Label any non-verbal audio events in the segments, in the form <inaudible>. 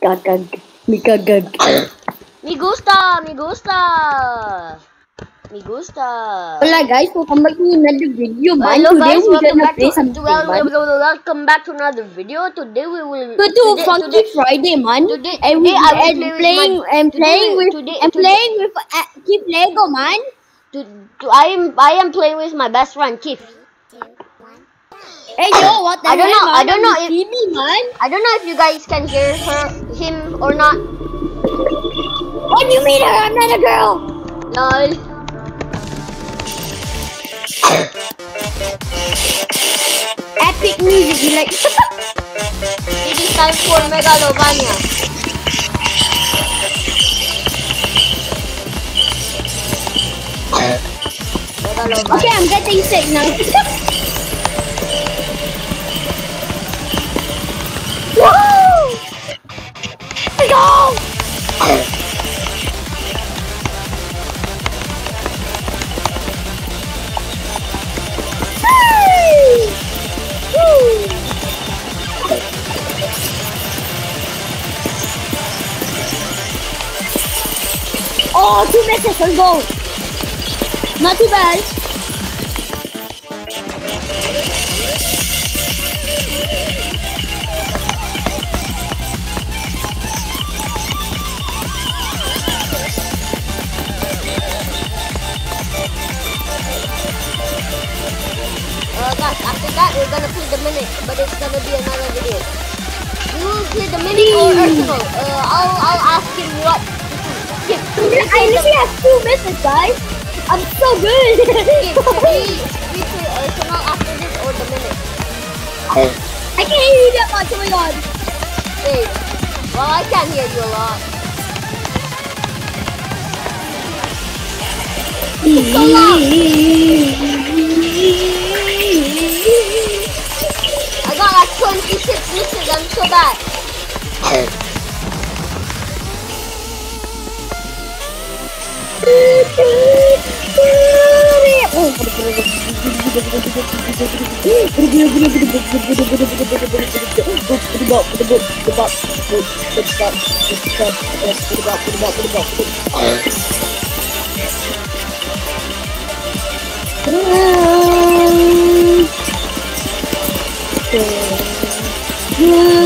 Gag, me gag, gag. Me gusta, me gusta. Me gusta. Wala guys, welcome back to another video, man. Hello Today guys, we're welcome gonna back play to something, well, man. well, well, welcome back to another video. Today we will doing today, Funky today, Friday, man. today- and we today I will and play with playing my- today playing with today- and today- playing with uh, keep Lego, man. to, to, I am I am playing with my best friend Keith. Hey yo, <coughs> what the I don't know, man? I don't know if- See me, man. I don't know if you guys can hear her him or not. What do you mean? I'm not a girl. Lol. Epic music, you like? <laughs> It is time for Megalovania. Megalovania. okay, I'm getting sick now. <laughs> Oh, two misses, let's go! Not too bad. Uh, guys, after that we're gonna play the Mimic, but it's gonna be another video. We will play the Mimic or Arsenal. Uh, I'll I'll ask him what. Skip. I literally have two misses, guys. I'm so good. Skip. We we play Arsenal after this or the Mimic. I can't hear you that much. Oh my god. Hey. Well, I can't hear you a lot. It's so loud. I got like 26 misses. I'm so bad. <laughs> Oh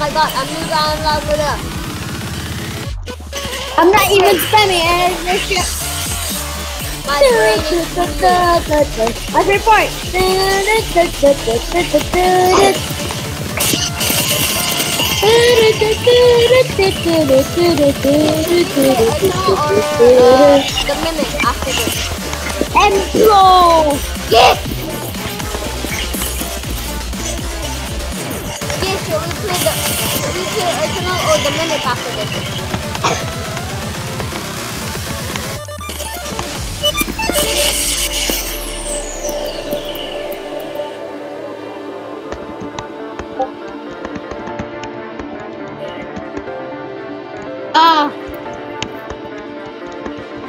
my god, I'm new down level up. I'm not even spamming just My brain is I report. Uh, the Mimic after this. And blow. Yes,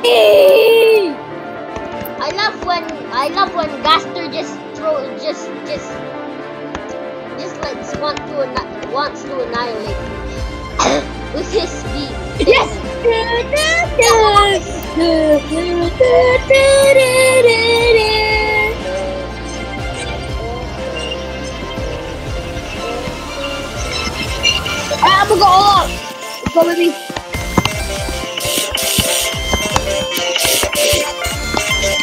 I love when I love when Gaster just throw just just just like want to wants to annihilate <coughs> with his speed. Yes. <coughs> I'm gonna go out. Go with me.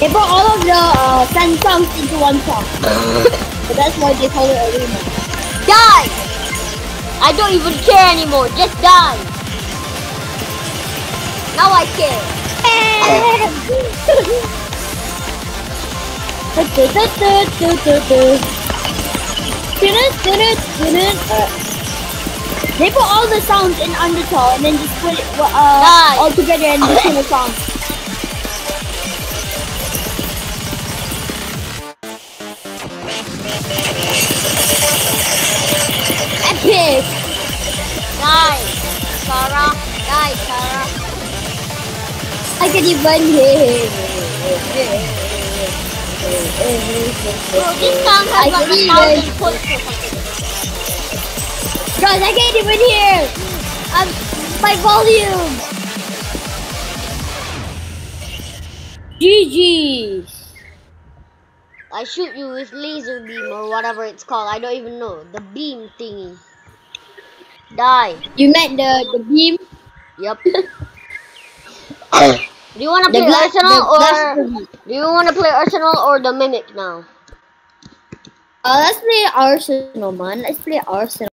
They brought all of the uh, Sun songs into one song. <laughs> so that's why they call it a remix. Die! I don't even care anymore. Just die. Now I care. Uh, <laughs> They put all the sounds in Undertale and then just put it uh, Die. all together in the single <laughs> song. Sarah. Die, Sarah. I can even hear. Bro, this song I has like a thousand even, points or something. guys, I can't even hear. I'm my volume. GG's. I shoot you with laser beam or whatever it's called. I don't even know. The beam thingy. Die. You met the the beam. Yep. <laughs> Do you want to The play glass. Arsenal or do you want to play Arsenal or the Mimic now? Uh, let's play Arsenal, man. Let's play Arsenal.